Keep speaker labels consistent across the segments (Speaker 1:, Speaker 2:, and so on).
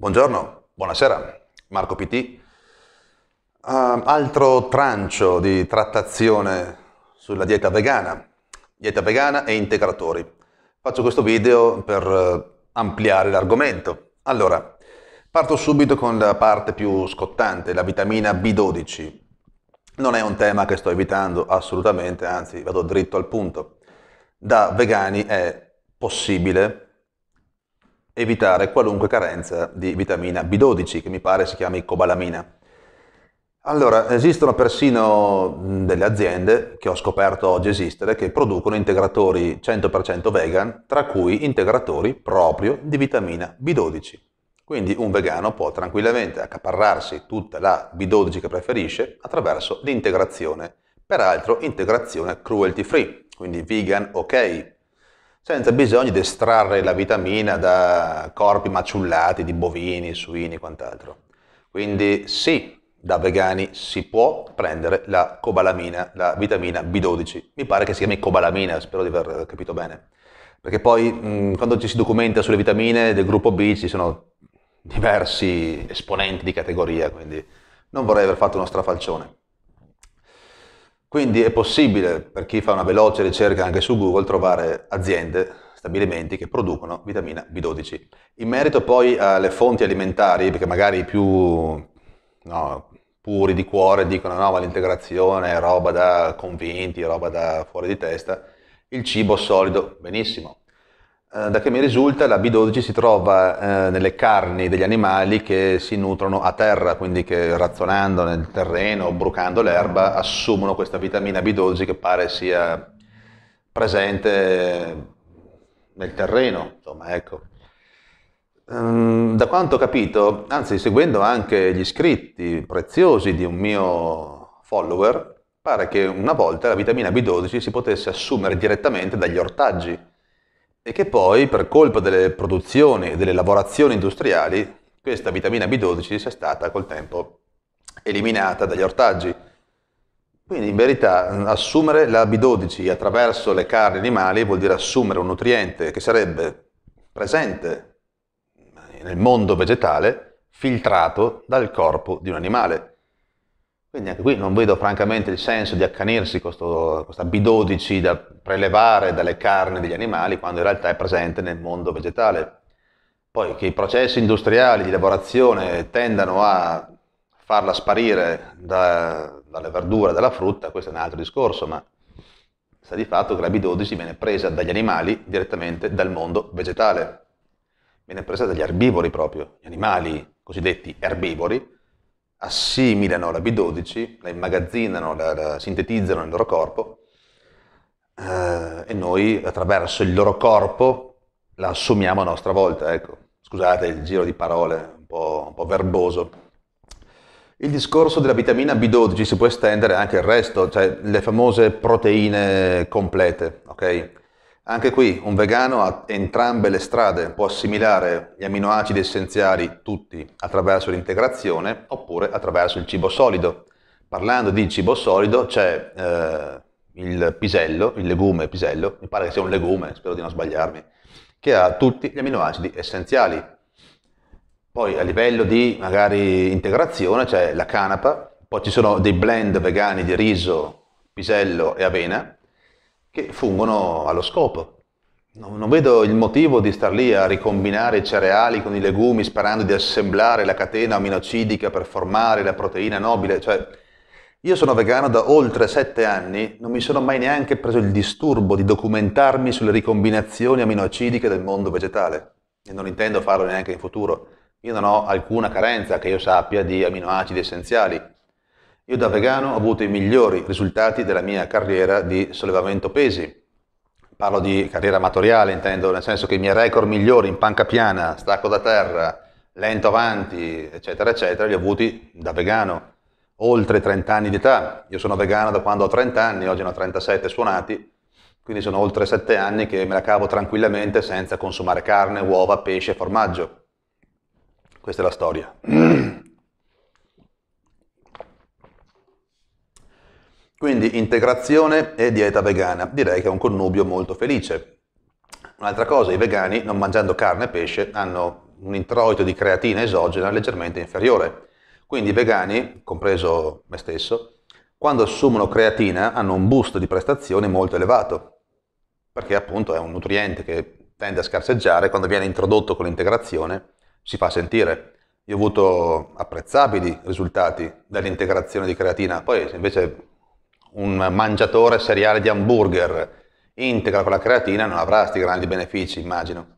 Speaker 1: Buongiorno, buonasera, Marco PT. Uh, altro trancio di trattazione sulla dieta vegana, dieta vegana e integratori. Faccio questo video per uh, ampliare l'argomento. Allora, parto subito con la parte più scottante, la vitamina B12. Non è un tema che sto evitando assolutamente, anzi vado dritto al punto. Da vegani è possibile evitare qualunque carenza di vitamina B12, che mi pare si chiami cobalamina. Allora, esistono persino delle aziende che ho scoperto oggi esistere che producono integratori 100% vegan, tra cui integratori proprio di vitamina B12. Quindi un vegano può tranquillamente accaparrarsi tutta la B12 che preferisce attraverso l'integrazione, peraltro integrazione cruelty free, quindi vegan ok, senza bisogno di estrarre la vitamina da corpi maciullati di bovini, suini e quant'altro. Quindi sì, da vegani si può prendere la cobalamina, la vitamina B12. Mi pare che si chiami cobalamina, spero di aver capito bene. Perché poi mh, quando ci si documenta sulle vitamine del gruppo B ci sono diversi esponenti di categoria, quindi non vorrei aver fatto uno strafalcione. Quindi è possibile per chi fa una veloce ricerca anche su Google trovare aziende, stabilimenti che producono vitamina B12. In merito poi alle fonti alimentari, perché magari i più no, puri di cuore dicono no, ma l'integrazione è roba da convinti, roba da fuori di testa, il cibo solido, benissimo. Eh, da che mi risulta la B12 si trova eh, nelle carni degli animali che si nutrono a terra, quindi che razzonando nel terreno, brucando l'erba, assumono questa vitamina B12 che pare sia presente nel terreno, insomma, ecco. Um, da quanto ho capito, anzi seguendo anche gli scritti preziosi di un mio follower, pare che una volta la vitamina B12 si potesse assumere direttamente dagli ortaggi e che poi per colpa delle produzioni e delle lavorazioni industriali questa vitamina B12 sia stata col tempo eliminata dagli ortaggi. Quindi in verità assumere la B12 attraverso le carni animali vuol dire assumere un nutriente che sarebbe presente nel mondo vegetale filtrato dal corpo di un animale. Quindi anche qui non vedo francamente il senso di accanirsi questo, questa B12 da prelevare dalle carni degli animali quando in realtà è presente nel mondo vegetale. Poi che i processi industriali di lavorazione tendano a farla sparire da, dalle verdure, dalla frutta, questo è un altro discorso, ma sta di fatto che la B12 viene presa dagli animali direttamente dal mondo vegetale. Viene presa dagli erbivori proprio, gli animali cosiddetti erbivori assimilano la B12, la immagazzinano, la, la sintetizzano nel loro corpo eh, e noi attraverso il loro corpo la assumiamo a nostra volta. Ecco. Scusate il giro di parole un po', un po' verboso. Il discorso della vitamina B12 si può estendere anche al resto, cioè le famose proteine complete, ok? Anche qui un vegano ha entrambe le strade, può assimilare gli aminoacidi essenziali tutti attraverso l'integrazione oppure attraverso il cibo solido. Parlando di cibo solido c'è eh, il pisello, il legume pisello, mi pare che sia un legume, spero di non sbagliarmi, che ha tutti gli aminoacidi essenziali. Poi a livello di magari integrazione c'è la canapa, poi ci sono dei blend vegani di riso, pisello e avena, che fungono allo scopo. Non, vedo il motivo di star lì a ricombinare i cereali con i legumi sperando di assemblare la catena aminocidica per formare la proteina nobile. Cioè, io sono vegano da oltre sette anni, non mi sono mai neanche preso il disturbo di documentarmi sulle ricombinazioni aminocidiche del mondo vegetale e non intendo farlo neanche in futuro. Io non ho alcuna carenza che io sappia di aminoacidi essenziali. Io da vegano ho avuto i migliori risultati della mia carriera di sollevamento pesi. Parlo di carriera amatoriale, intendo, nel senso che i miei record migliori in panca piana, stacco da terra, lento avanti, eccetera, eccetera, li ho avuti da vegano. Oltre 30 anni di età. Io sono vegano da quando ho 30 anni, oggi ne ho 37 suonati, quindi sono oltre 7 anni che me la cavo tranquillamente senza consumare carne, uova, pesce formaggio. Questa è la storia. Quindi integrazione e dieta vegana, direi che è un connubio molto felice. Un'altra cosa, i vegani, non mangiando carne e pesce, hanno un introito di creatina esogena leggermente inferiore. Quindi i vegani, compreso me stesso, quando assumono creatina hanno un boost di prestazione molto elevato, perché appunto è un nutriente che tende a scarseggiare, quando viene introdotto con l'integrazione si fa sentire. Io ho avuto apprezzabili risultati dall'integrazione di creatina, poi invece un mangiatore seriale di hamburger integra con la creatina non avrà questi grandi benefici, immagino.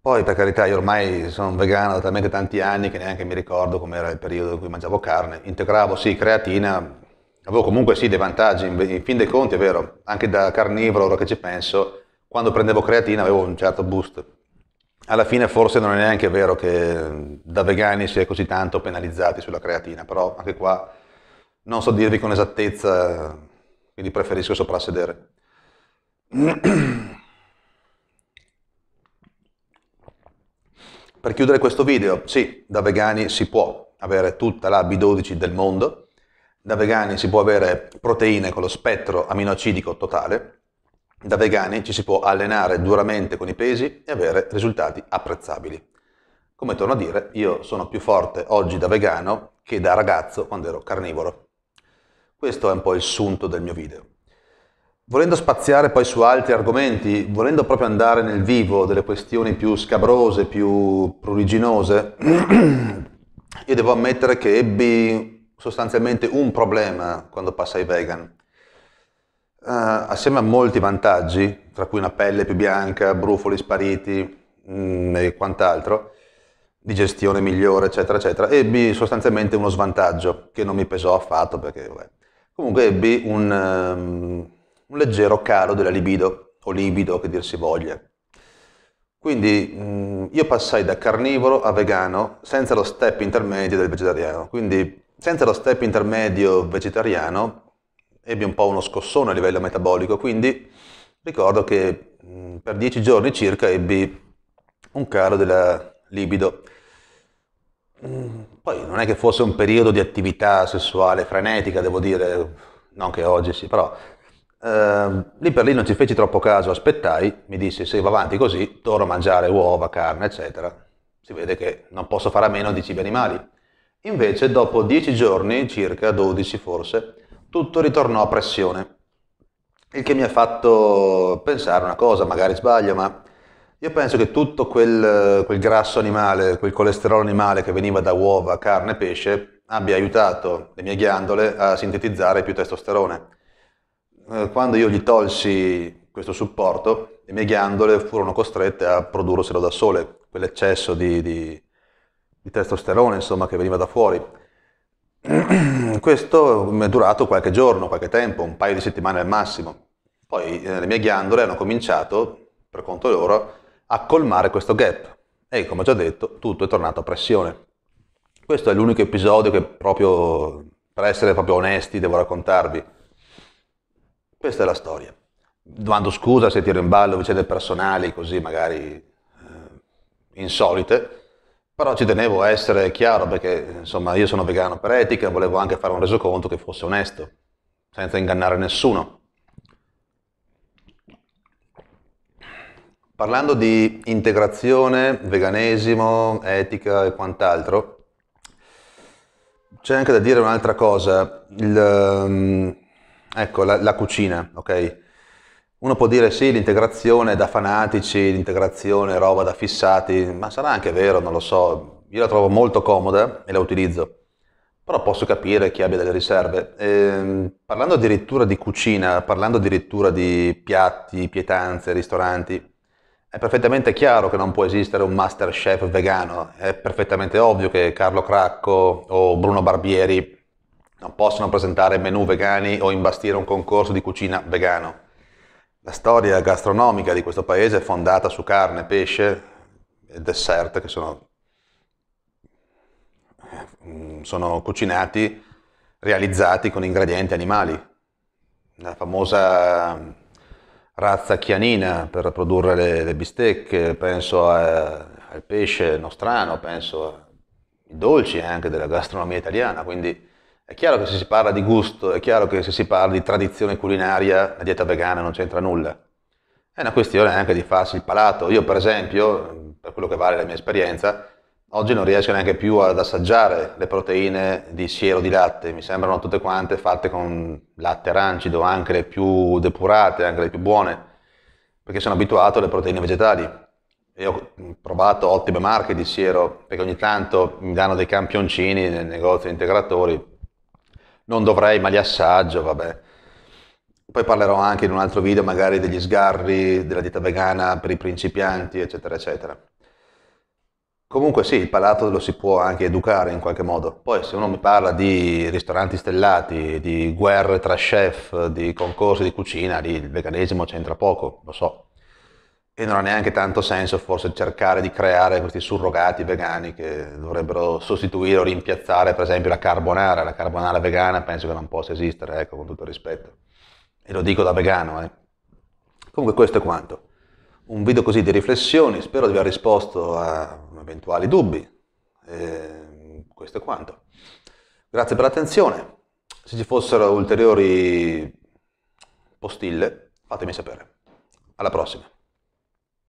Speaker 1: Poi per carità io ormai sono vegano da talmente tanti anni che neanche mi ricordo com'era il periodo in cui mangiavo carne. Integravo sì creatina, avevo comunque sì dei vantaggi, in fin dei conti è vero, anche da carnivoro ora che ci penso, quando prendevo creatina avevo un certo boost. Alla fine forse non è neanche vero che da vegani si è così tanto penalizzati sulla creatina, però anche qua non so dirvi con esattezza, quindi preferisco soprassedere. Per chiudere questo video, sì, da vegani si può avere tutta la B12 del mondo, da vegani si può avere proteine con lo spettro aminoacidico totale, da vegani ci si può allenare duramente con i pesi e avere risultati apprezzabili. Come torno a dire, io sono più forte oggi da vegano che da ragazzo quando ero carnivoro. Questo è un po' il sunto del mio video. Volendo spaziare poi su altri argomenti, volendo proprio andare nel vivo delle questioni più scabrose, più pruriginose, io devo ammettere che ebbi sostanzialmente un problema quando passai vegan. Uh, assieme a molti vantaggi, tra cui una pelle più bianca, brufoli spariti mh, mm, e quant'altro, digestione migliore, eccetera, eccetera, ebbi sostanzialmente uno svantaggio che non mi pesò affatto perché, vabbè. Comunque ebbi un... Um, un leggero calo della libido, o libido che dir si voglia. Quindi mm, io passai da carnivoro a vegano senza lo step intermedio del vegetariano. Quindi senza lo step intermedio vegetariano ebbi un po' uno scossone a livello metabolico, quindi ricordo che mm, per dieci giorni circa ebbi un calo della libido. Poi non è che fosse un periodo di attività sessuale frenetica, devo dire, non che oggi sì, però Uh, lì per lì non ci feci troppo caso, aspettai, mi disse se va avanti così torno a mangiare uova, carne, eccetera. Si vede che non posso fare a meno di cibi animali. Invece dopo 10 giorni, circa 12 forse, tutto ritornò a pressione. Il che mi ha fatto pensare una cosa, magari sbaglio, ma io penso che tutto quel, quel grasso animale, quel colesterolo animale che veniva da uova, carne pesce abbia aiutato le mie ghiandole a sintetizzare più testosterone eh, quando io gli tolsi questo supporto, le mie ghiandole furono costrette a produrselo da sole, quell'eccesso di, di, di testosterone insomma, che veniva da fuori. Questo mi è durato qualche giorno, qualche tempo, un paio di settimane al massimo. Poi eh, le mie ghiandole hanno cominciato, per conto loro, a colmare questo gap e come ho già detto tutto è tornato a pressione. Questo è l'unico episodio che proprio, per essere proprio onesti, devo raccontarvi. Questa è la storia. Domando scusa se tiro in ballo vicende personali, così magari eh, insolite, però ci tenevo a essere chiaro perché insomma io sono vegano per etica, volevo anche fare un resoconto che fosse onesto, senza ingannare nessuno. Parlando di integrazione, veganesimo, etica e quant'altro, c'è anche da dire un'altra cosa. Il, um, Ecco, la, la cucina, ok? Uno può dire sì, l'integrazione da fanatici, l'integrazione roba da fissati, ma sarà anche vero, non lo so. Io la trovo molto comoda e la utilizzo, però posso capire chi abbia delle riserve. E, ehm, parlando addirittura di cucina, parlando addirittura di piatti, pietanze, ristoranti, è perfettamente chiaro che non può esistere un master chef vegano, è perfettamente ovvio che Carlo Cracco o Bruno Barbieri non possono presentare menù vegani o imbastire un concorso di cucina vegano. La storia gastronomica di questo paese è fondata su carne, pesce e dessert che sono, mm, sono cucinati, realizzati con ingredienti animali. La famosa razza chianina per produrre le, le bistecche, penso a, al pesce nostrano, penso ai dolci anche della gastronomia italiana, quindi è chiaro che se si parla di gusto, è chiaro che se si parla di tradizione culinaria, la dieta vegana non c'entra nulla. È una questione anche di farsi il palato. Io per esempio, per quello che vale la mia esperienza, oggi non riesco neanche più ad assaggiare le proteine di siero di latte, mi sembrano tutte quante fatte con latte rancido, anche le più depurate, anche le più buone, perché sono abituato alle proteine vegetali. E ho provato ottime marche di siero, perché ogni tanto mi danno dei campioncini nel negozio di integratori, non dovrei, ma li assaggio, vabbè. Poi parlerò anche in un altro video magari degli sgarri della dieta vegana per i principianti, eccetera, eccetera. Comunque sì, il palato lo si può anche educare in qualche modo. Poi se uno mi parla di ristoranti stellati, di guerre tra chef, di concorsi di cucina, lì il veganesimo c'entra poco, lo so. E non ha neanche tanto senso forse cercare di creare questi surrogati vegani che dovrebbero sostituire o rimpiazzare per esempio la carbonara. La carbonara vegana penso che non possa esistere, ecco, con tutto il rispetto. E lo dico da vegano, eh. Comunque questo è quanto. Un video così di riflessioni, spero di aver risposto a eventuali dubbi. E questo è quanto. Grazie per l'attenzione. Se ci fossero ulteriori postille, fatemi sapere. Alla prossima.